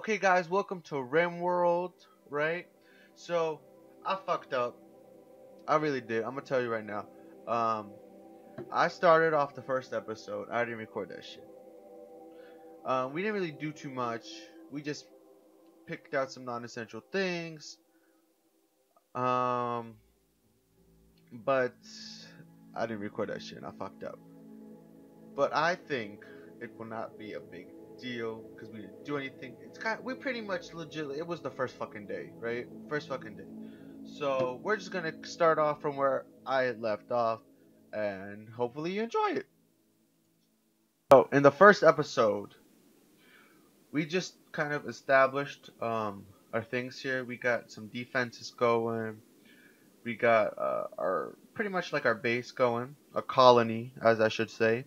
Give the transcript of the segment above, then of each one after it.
Okay, guys, welcome to Rim World, right? So, I fucked up. I really did. I'm gonna tell you right now. Um, I started off the first episode. I didn't record that shit. Um, we didn't really do too much. We just picked out some non-essential things. Um, but I didn't record that shit. I fucked up. But I think it will not be a big deal because we didn't do anything. It's kind. Of, we pretty much legit. It was the first fucking day, right? First fucking day. So we're just gonna start off from where I left off, and hopefully you enjoy it. So in the first episode, we just kind of established um, our things here. We got some defenses going. We got uh, our pretty much like our base going, a colony, as I should say.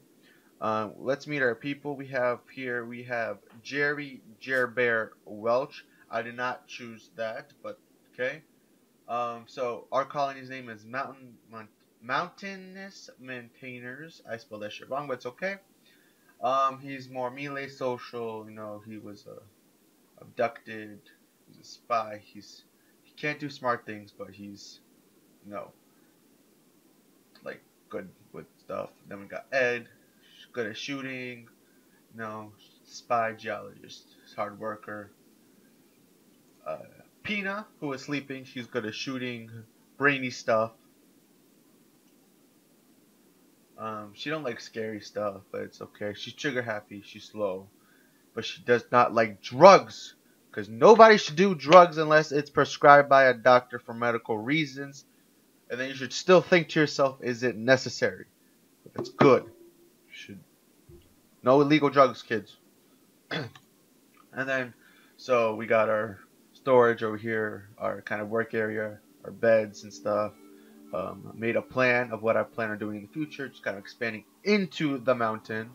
Um, let's meet our people. We have here, we have Jerry Jerbear Welch. I did not choose that, but okay. Um, so our colony's name is Mountain Mount, Mountainous Maintainers. I spelled that shit wrong, but it's okay. Um, he's more melee social. You know, he was uh, abducted. He's a spy. He's he can't do smart things, but he's you know like good with stuff. Then we got Ed good at shooting, you know, spy geologist, hard worker. Uh, Pina, who is sleeping, she's good at shooting, brainy stuff. Um, she don't like scary stuff, but it's okay. She's trigger happy. She's slow, but she does not like drugs, because nobody should do drugs unless it's prescribed by a doctor for medical reasons. And then you should still think to yourself, is it necessary? If it's good should no illegal drugs, kids. and then so we got our storage over here, our kind of work area, our beds and stuff. Um, made a plan of what I plan on doing in the future, just kind of expanding into the mountain.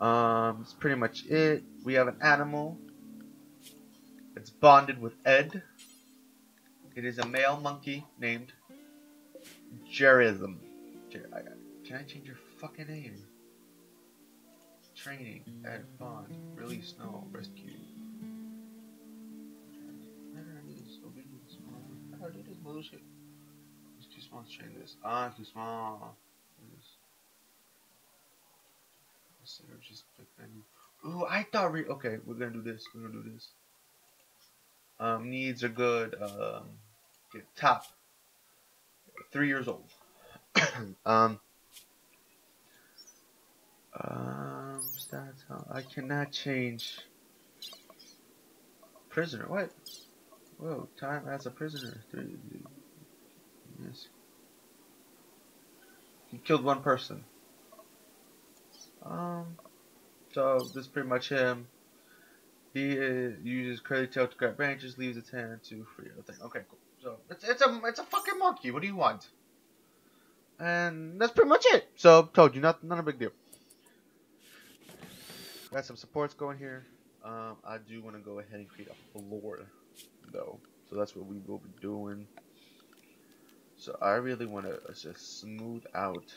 Um, that's pretty much it. We have an animal. It's bonded with Ed. It is a male monkey named Jerism. Jer can I change your fucking name? Training, add bond, release no, rescue. How do this bullshit? It's too small to train this. Ah, too small. Just click menu. Ooh, I thought re okay, we're gonna do this. We're gonna do this. Um, needs are good. Um, top. Three years old. Um, I cannot change. Prisoner. What? Whoa. Time as a prisoner. Yes. He killed one person. Um. So this is pretty much him. He uh, uses curly tail to grab branches, leaves its hand to free other thing. Okay, cool. So it's it's a it's a fucking monkey. What do you want? And that's pretty much it. So told you, not not a big deal. Got some supports going here. Um, I do want to go ahead and create a floor, though. So that's what we will be doing. So I really want to just smooth out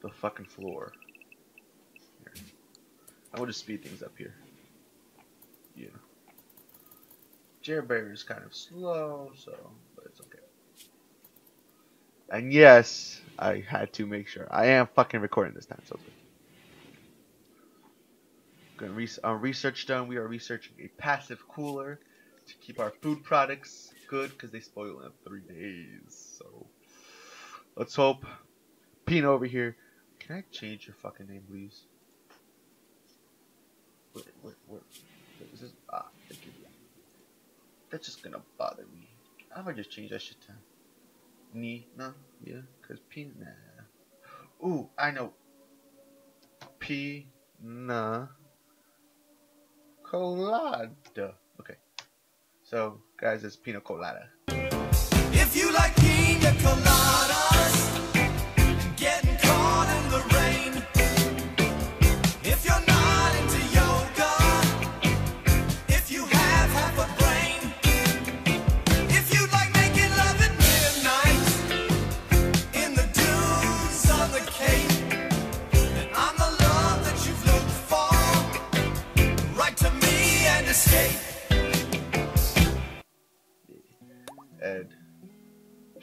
the fucking floor. Here. I want to speed things up here. Yeah. Chair Bear is kind of slow, so, but it's okay. And yes, I had to make sure. I am fucking recording this time, so it's good on research done, we are researching a passive cooler to keep our food products good because they spoil in three days. So let's hope. Pina over here. Can I change your fucking name, please? Wait, wait, wait. Is this? Ah, thank you. That's just gonna bother me. I'm gonna just change that shit to Ni, no, yeah, cause Pina. Ooh, I know. P, nah colada. Okay. So, guys, it's pina colada. If you like pina coladas.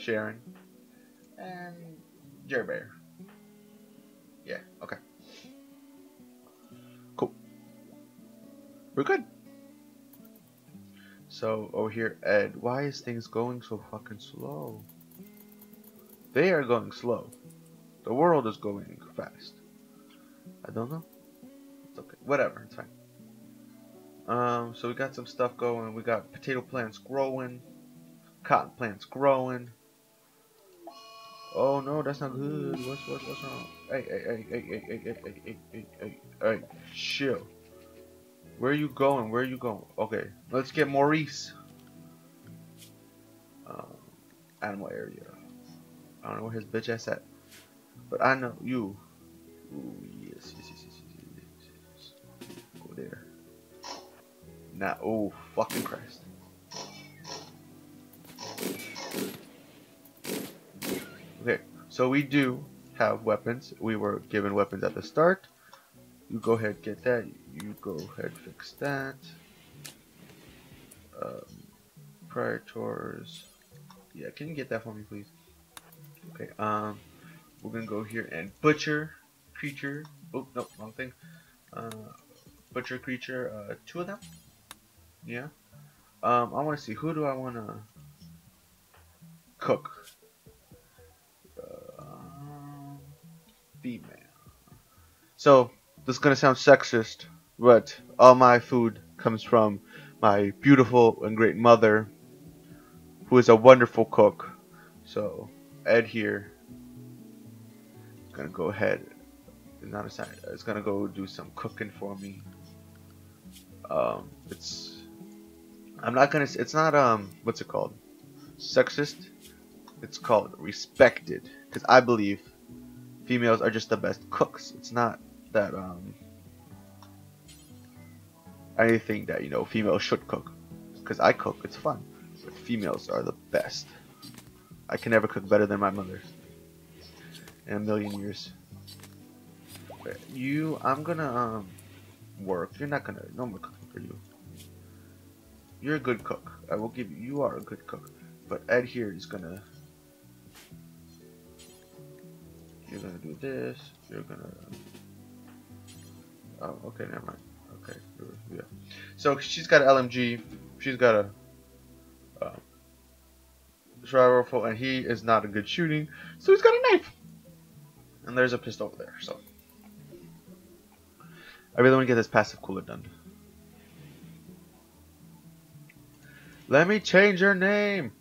Sharon, and Jerry Bear. Yeah, okay. Cool. We're good. So, over here, Ed, why is things going so fucking slow? They are going slow. The world is going fast. I don't know. It's okay. Whatever, it's fine. Um, so we got some stuff going. We got potato plants growing, cotton plants growing. Oh no, that's not good. What's what's what's wrong? Hey hey hey hey hey hey hey hey hey hey hey hey chill. Where are you going? Where are you going? Okay, let's get Maurice. Um, animal area. I don't know where his bitch ass at, but I know you. Ooh yes yes yes yes yes. yes. Go there. Now, oh fucking Christ. So we do have weapons. We were given weapons at the start. You go ahead get that. You go ahead fix that. Um, tours. Yeah, can you get that for me, please? Okay. Um, we're gonna go here and butcher creature. Oh no, wrong thing. Uh, butcher creature. Uh, two of them. Yeah. Um, I want to see who do I want to cook. Female. So this is gonna sound sexist, but all my food comes from my beautiful and great mother, who is a wonderful cook. So Ed here is gonna go ahead. Not a sign. It's gonna go do some cooking for me. Um, it's. I'm not gonna. It's not um. What's it called? Sexist. It's called respected because I believe females are just the best cooks. It's not that um anything that you know females should cook because I cook. It's fun, but females are the best. I can never cook better than my mother in a million years. You, I'm gonna um work. You're not gonna no more cooking for you. You're a good cook. I will give you. You are a good cook. But Ed here is gonna. You're gonna do this. You're gonna. Oh, okay, never mind. Okay, yeah. So she's got LMG. She's got a. Uh, rifle, and he is not a good shooting, so he's got a knife. And there's a pistol over there. So I really want to get this passive cooler done. Let me change your name.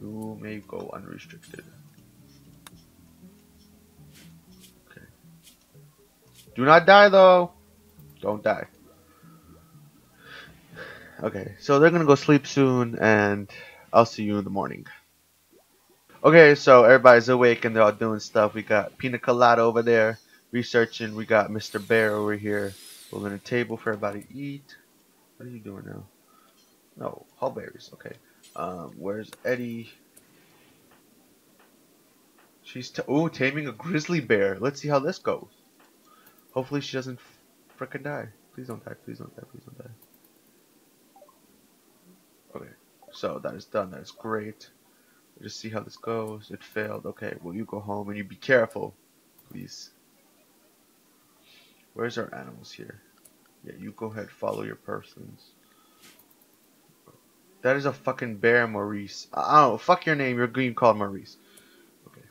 You may go unrestricted. Okay. Do not die though. Don't die. Okay, so they're gonna go sleep soon, and I'll see you in the morning. Okay, so everybody's awake and they're all doing stuff. We got Pina Colada over there researching. We got Mr. Bear over here holding a table for everybody to eat. What are you doing now? No, hullberries. Okay. Um, where's Eddie? She's oh taming a grizzly bear. Let's see how this goes. Hopefully she doesn't frickin' die. Please don't die. Please don't die. Please don't die. Okay, so that is done. That is great. Just see how this goes. It failed. Okay, well you go home and you be careful, please. Where's our animals here? Yeah, you go ahead. Follow your persons. That is a fucking bear, Maurice. I don't know. Fuck your name. You're green called Maurice. Okay.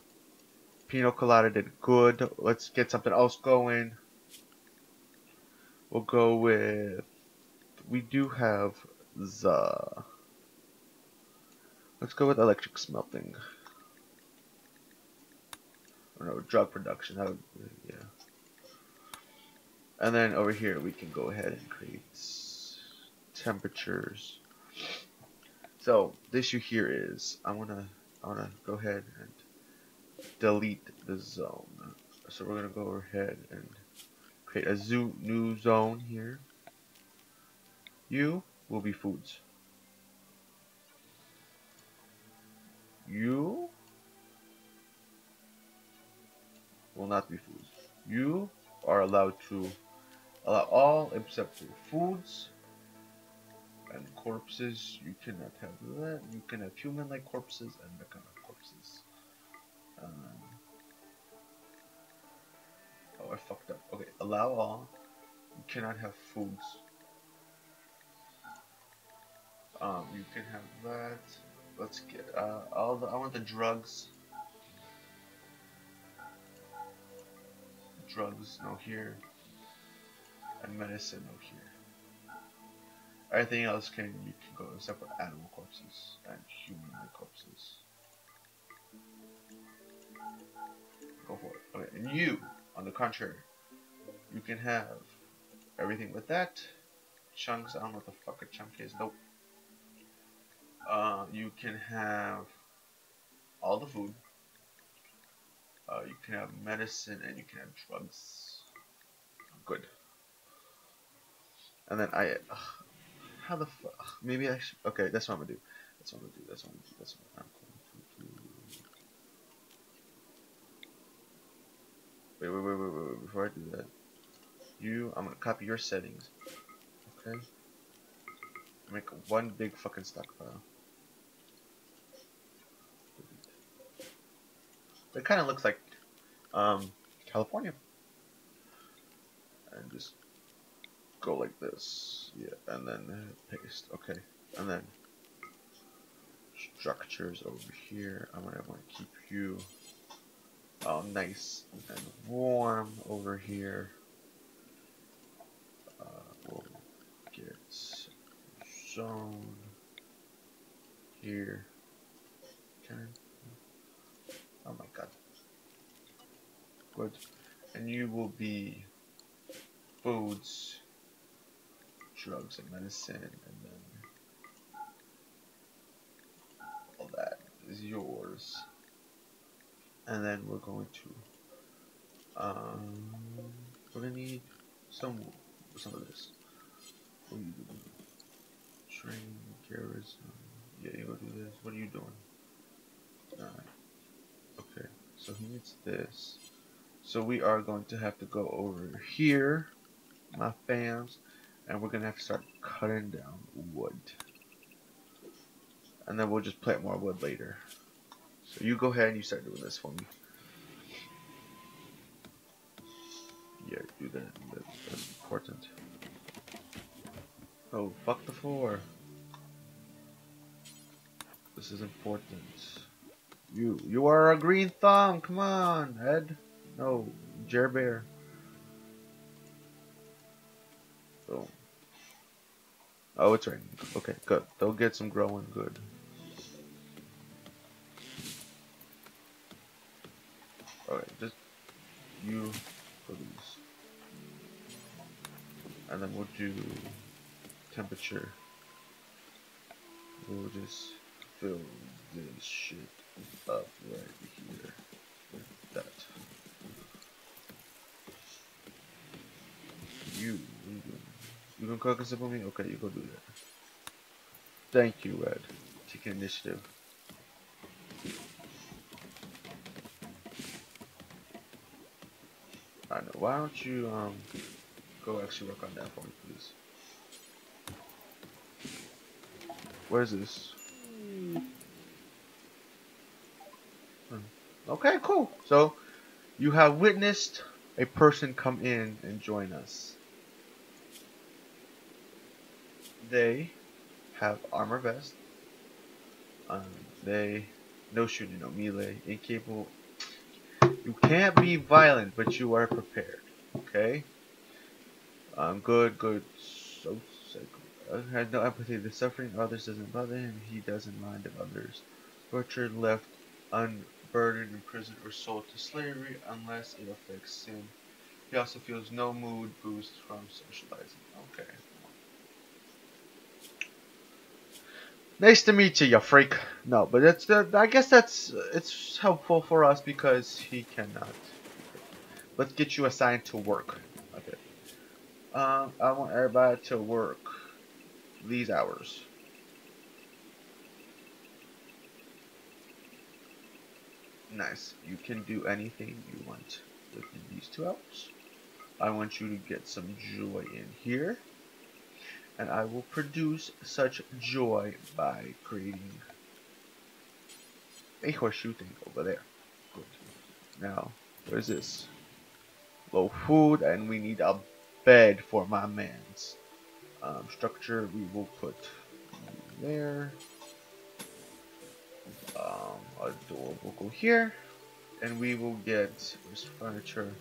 Pina Colada did good. Let's get something else going. We'll go with. We do have the. Let's go with electric smelting. Or no, drug production. That would, yeah. And then over here we can go ahead and create temperatures. So the issue here is I wanna I wanna go ahead and delete the zone. So we're gonna go ahead and create a zoo new zone here. You will be foods. You will not be foods. You are allowed to allow all except for foods and corpses. You cannot have that. You can have human-like corpses and mecha corpses. Um, oh, I fucked up. Okay, allow all. You cannot have foods. Um, you can have that. Let's get uh, all the. I want the drugs. Drugs, no here. And medicine, no here. Everything else can you can go except for animal corpses and human corpses. Go for it. Okay, and you, on the contrary, you can have everything with that. Chunks, I don't know what the fuck a chunk is. Nope. Uh, you can have all the food. Uh, you can have medicine and you can have drugs. Good. And then I, how the fuck? Maybe I should. Okay, that's what I'm gonna do. That's what I'm gonna do. That's what I'm gonna do. That's what I'm going to do. Wait, wait, wait, wait, wait, wait. Before I do that, you, I'm gonna copy your settings. Okay. Make one big fucking stockpile. It kind of looks like um, California. And just go like this. Yeah, and then paste. Okay, and then structures over here. I'm gonna want to keep you oh, nice and warm over here. Uh, we'll get zone here. Can Oh my god. Good. And you will be foods, drugs and medicine, and then all that is yours. And then we're going to um we're gonna need some some of this. What are you doing? Train garrison. Yeah, you go do this. What are you doing? Alright. Okay, so he needs this. So we are going to have to go over here, my fams, and we're to have to start cutting down wood. And then we'll just plant more wood later. So you go ahead and you start doing this for me. Yeah, do that. That's important. Oh, fuck the floor. This is important. You you are a green thumb. Come on, Ed. No, Jer Bear. Oh, it's raining. Okay, good. They'll get some growing good. Alright, just you for these. And then we'll do temperature. We'll just fill this shit up right here with that. You, you gonna cook a sip with me? Okay, you go do that. Thank you, Red. Take initiative. I know. Why don't you um go actually work on that for me, please? Where's this? Okay, cool. So you have witnessed a person come in and join us. They have armor vest. Um, they no shooting, no melee, incapable. You can't be violent, but you are prepared. Okay. Um, good, good. So, uh, has no empathy. The suffering of others doesn't bother him. He doesn't mind of others. Tortured, left unburdened, imprisoned, or sold to slavery unless it affects him. He also feels no mood boost from socializing. Okay. Nice to meet you, you freak. No, but it's the. I guess that's it's helpful for us because he cannot. Let's get you assigned to work. Okay. Um, I want everybody to work these hours. Nice. You can do anything you want within these two hours. I want you to get some joy in here. And I will produce such joy by creating a horseshoe thing over there. Good. Now, where's this? Low food, and we need a bed for my man's. Um, structure, we will put there. Um, a door will go here, and we will get this furniture,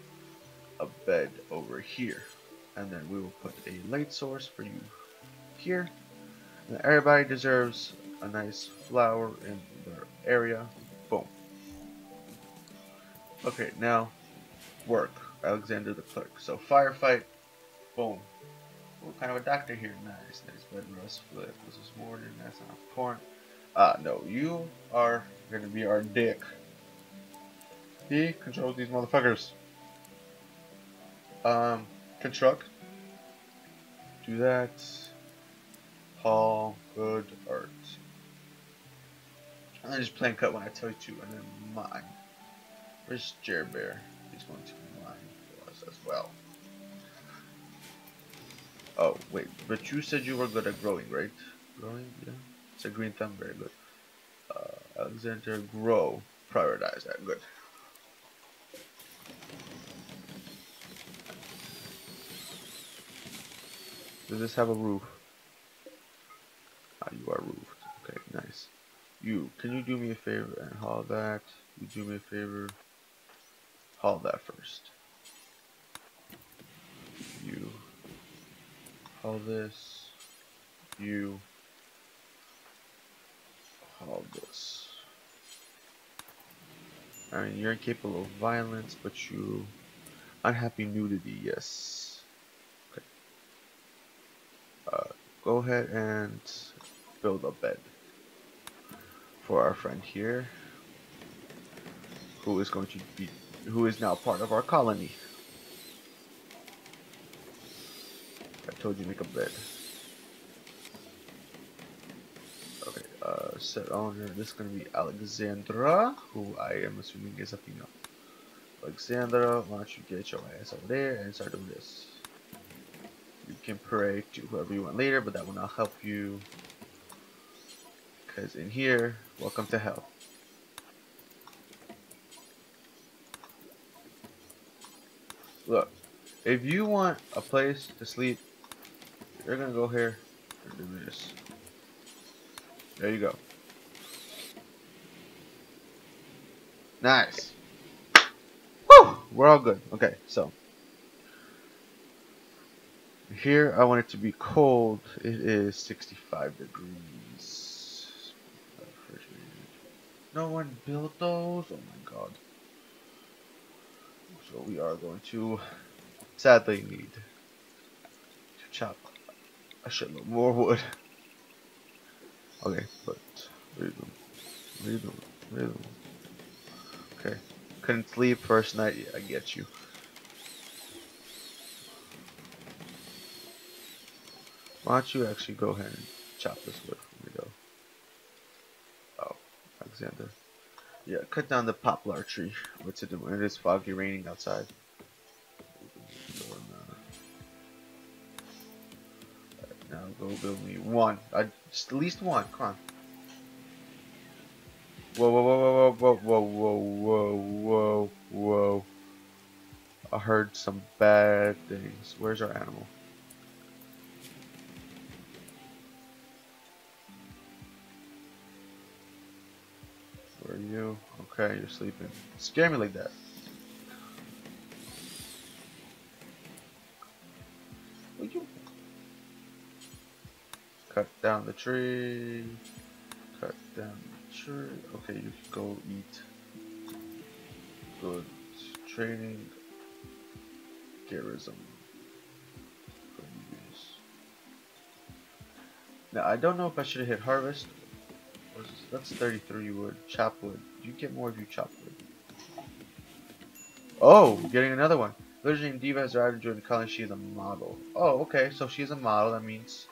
a bed over here, and then we will put a light source for you here. And everybody deserves a nice flower in their area. Boom. Okay, now work. Alexander the clerk. So firefight. Boom. What kind of a doctor here? Nice, nice bed rust flip. This is than that's not important. Ah, no, you are gonna be our dick. He controls these motherfuckers. Um, construct. Do that. Hall, good art. And then just plain cut when I tell you to, and then mine. Where's Jer Bear? He's going to mine for us as well. Oh, wait, but you said you were good at growing, right? Growing, yeah. It's a green thumb, very good. Uh, Alexander, grow. Prioritize that, good. Does this have a roof? Ah, you are roofed. Okay, nice. You, can you do me a favor and haul that? You do me a favor. Haul that first. You. Haul this. You. Haul this. I mean, you're incapable of violence, but you. Unhappy nudity, yes. Okay. Uh, go ahead and build a bed for our friend here, who is going to be, who is now part of our colony. I told you make a bed. Okay, uh, set owner. This is gonna be Alexandra, who I am assuming is a female. Alexandra, why don't you get your ass over there and start doing this? You can pray to whoever you want later, but that will not help you. Because in here, welcome to hell. Look, if you want a place to sleep, you're gonna go here and do this. There you go. Nice. Woo! We're all good. Okay, so. Here, I want it to be cold. It is 65 degrees. No one built those? Oh my god. So we are going to sadly need to chop a shitload more wood. Okay, but read them. Read them. Read them. Okay. Couldn't sleep first night. Yeah, I get you. Why don't you actually go ahead and chop this wood for me though? Oh, Alexander. Yeah, cut down the poplar tree. What's it doing? It is foggy raining outside. Now go build me one. Uh, just at least one. Come on. Whoa, whoa, whoa, whoa, whoa, whoa, whoa, whoa, whoa. I heard some bad things. Where's our animal? You? Okay, you're sleeping. Scare me like that. Will you cut down the tree? Cut down the tree. Okay, you can go eat. Good training. Garrison. Now I don't know if I should have hit harvest that's 33 wood. Chop wood. You get more if you chop wood. Oh, getting another one. Named Diva has arrived joined the colony. She is a model. Oh, okay. So she's a model. That means,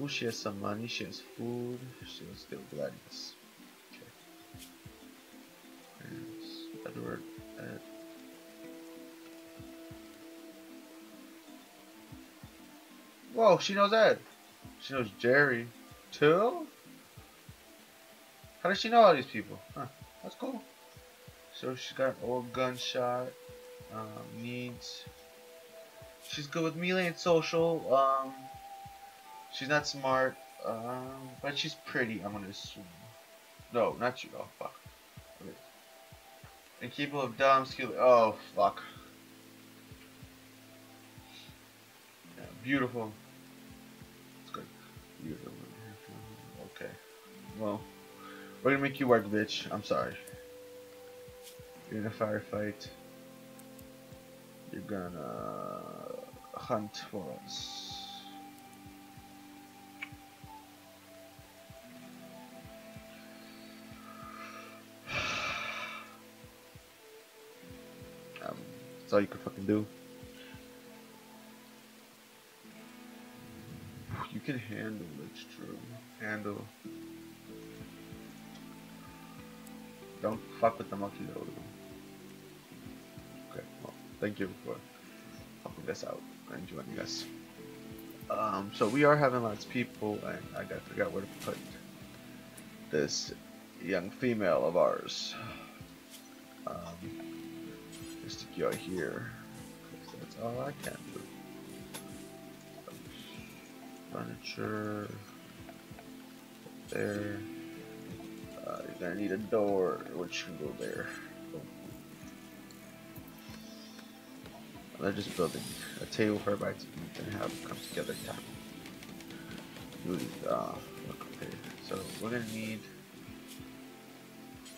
ooh, she has some money. She has food. She has still gladness. Okay. And Edward. Ed. Whoa, she knows Ed. She knows Jerry. Too? How does she know all these people? Huh, that's cool. So she's got an old gunshot. Um, needs. She's good with melee and social. Um, she's not smart. Um, but she's pretty, I'm gonna assume. No, not you. Oh, fuck. Okay. Incapable of dumb skill. Oh, fuck. Yeah, beautiful. It's good. Beautiful. Okay. Well, we're gonna make you work, bitch. I'm sorry. You're in a firefight. You're gonna hunt for us. Um, that's all you can fucking do. You can handle, it's true. Handle. Don't fuck with the monkey though. Okay, well, thank you for helping us out and joining us. Um, so we are having lots of people, and I gotta figure out where to put this young female of ours. Um, just you out here, that's all I can do. Furniture there. Gonna need a door, which can go there. They're just building a table for everybody to and have come together uh, so we're gonna need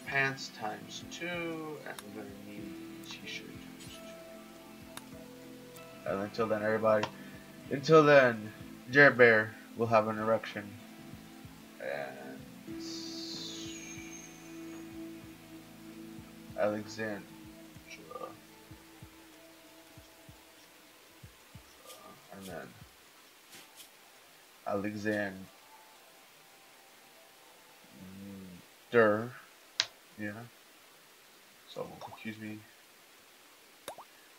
pants times two, and we're gonna need t-shirt times two. And until then, everybody, until then, Jared Bear will have an erection. Alexandra. Uh, and then Alexander. Yeah. So don't me.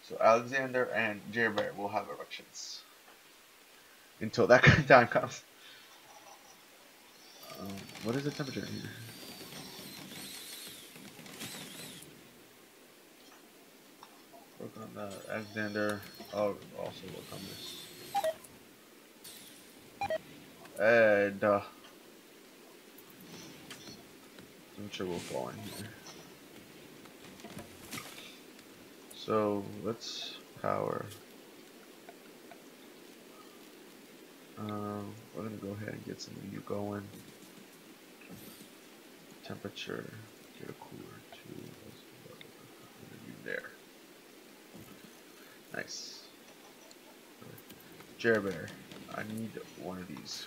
So Alexander and Jerry will have erections until that time comes. Um, what is the temperature here? Work on that. Alexander. Oh, also work on this. And uh, I'm sure we'll fall in here. So let's power. Um, we're gonna go ahead and get some of you going. Temperature, get a cooler too. You there. Nice. Jerry Bear, I need one of these.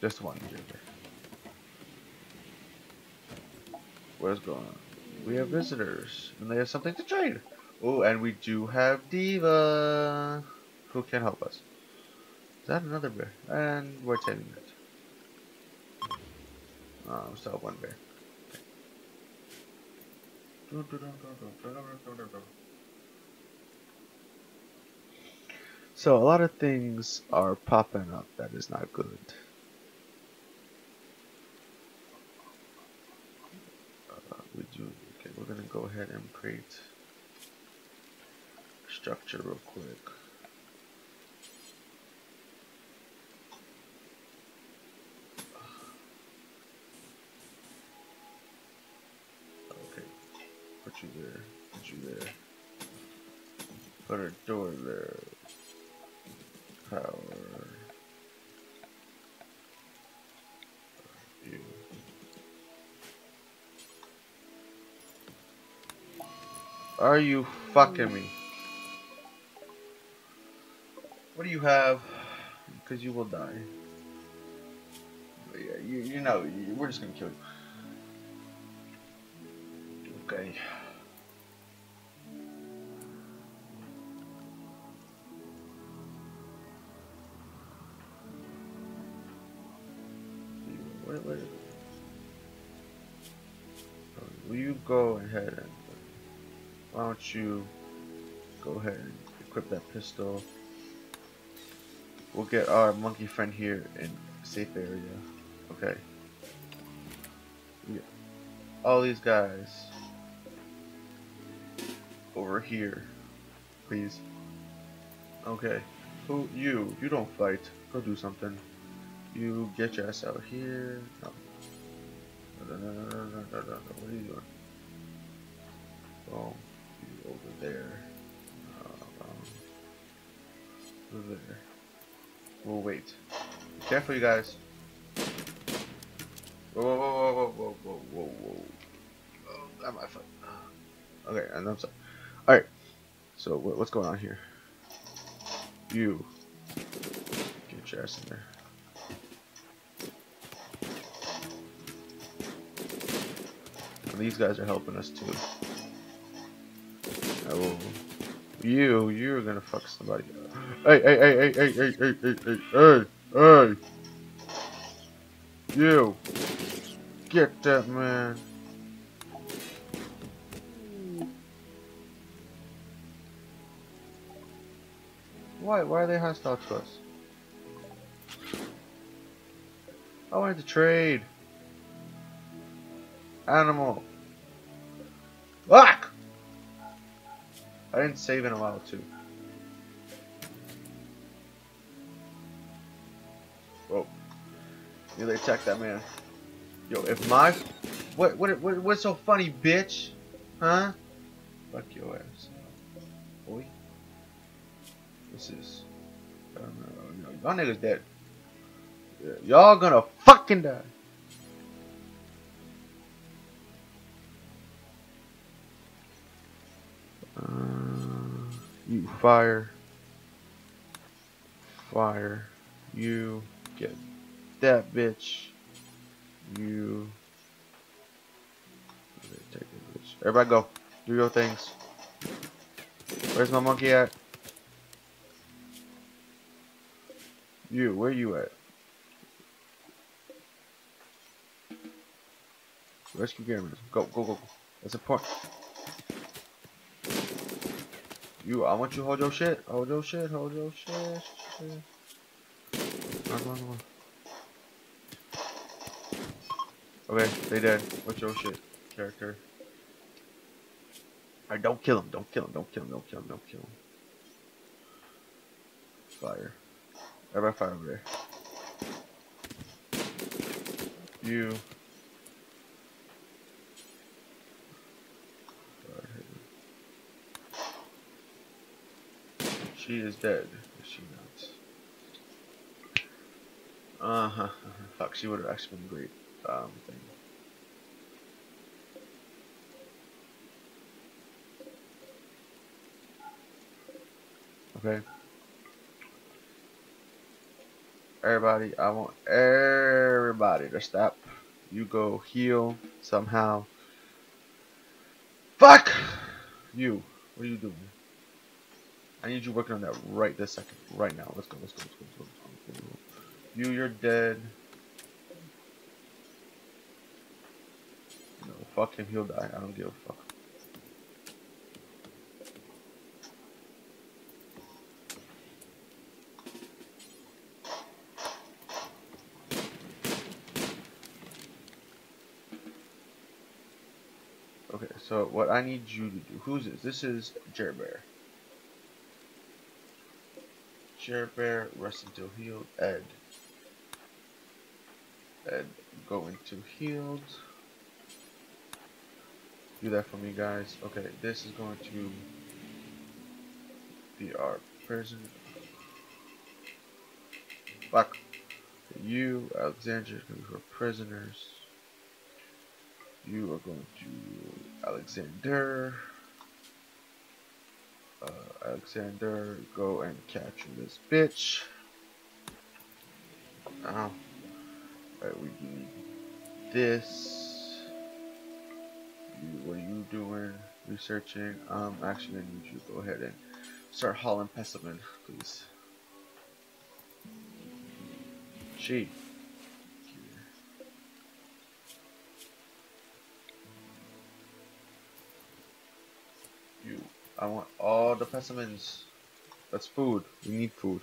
Just one, Jerry Bear. What's going on? We have visitors, and they have something to trade. Oh, and we do have Diva, who can help us. Is that another bear? And we're taming it. Oh, we still have one bear. So a lot of things are popping up that is not good. Uh, we do. Okay, we're gonna go ahead and create structure real quick. Okay, put you there, put you there. Put a door there. Power. Are you fucking me? What do you have? Because you will die. But yeah, you, you know, you, we're just gonna kill you. Okay. Go ahead and uh, why don't you go ahead and equip that pistol? We'll get our monkey friend here in safe area. Okay. Yeah. All these guys over here, please. Okay. Who you? You don't fight. Go do something. You get your ass out here. No. What are you doing? Oh, over there. Uh, um, over there. We'll wait. Careful, you guys. Whoa, whoa, whoa, whoa, whoa, whoa, whoa, whoa. Oh, that might fight. Okay, and I'm sorry. Alright, so what, what's going on here? You. Get your ass in there. And these guys are helping us too. Oh, you, you're gonna fuck somebody up. Hey, hey, hey, hey, hey, hey, hey, hey, hey, hey, hey. You. Get that man. Why? Why are they hostile to us? I wanted to trade. Animal. Fuck! I didn't save in a while too. Whoa. Nearly attacked that man. Yo, if my what what what what's so funny, bitch? Huh? Fuck your ass. Boy. This is uh, no, no, y'all niggas dead. Y'all gonna fucking die. Uh, you fire. Fire. You get that bitch. You. Take it, bitch. Everybody go. Do your things. Where's my monkey at? You, where you at? Rescue gamers. Go, go, go, go. That's important. You, I want you to hold your shit. Hold your shit. Hold your shit. Come on, come on, come on. Okay, they dead. What's your shit, character? Alright, don't kill him. Don't kill him. Don't kill him. Don't kill him. Don't kill him. Fire. Everybody fire over there. You. She is dead. Is she not? Uh huh. Fuck, she would have actually been great. Um, thing. Okay. Everybody, I want everybody to stop. You go heal somehow. Fuck! You. What are you doing? I need you working on that right this second. Right now. Let's go, let's go, let's go, let's go. Let's go. You, you're dead. No, fuck him, he'll die. I don't give a fuck. Okay, so what I need you to do, who's this? This is Jer Jer Bear, rest until healed. Ed. Ed, go into healed. Do that for me, guys. Okay, this is going to be our prison. Fuck. You, Alexandria, is going to be for prisoners. You are going to Alexander. Uh, Alexander, go and catch this bitch. Now, alright, we need this. You, what are you doing? Researching. Um, actually, I need you to go ahead and start hauling pessimon, please. She. I want all the specimens. That's food. We need food.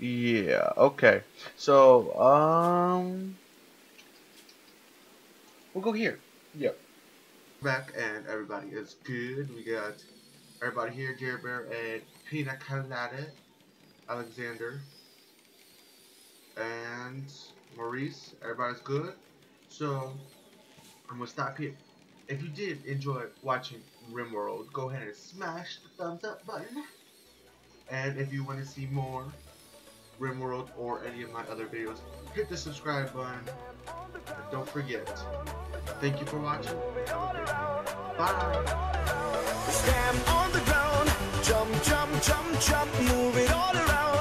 Yeah, okay. So, um... We'll go here. Yep. Back and everybody is good. We got everybody here, Jerry Bear and Pina Colada, Alexander, and Maurice. Everybody's good. So I'm gonna stop here. If you did enjoy watching RimWorld, go ahead and smash the thumbs up button. And if you want to see more RimWorld or any of my other videos, hit the subscribe button. And don't forget. Thank you for watching. Bye. Stand on the ground, jump, jump, jump, jump, move it all around.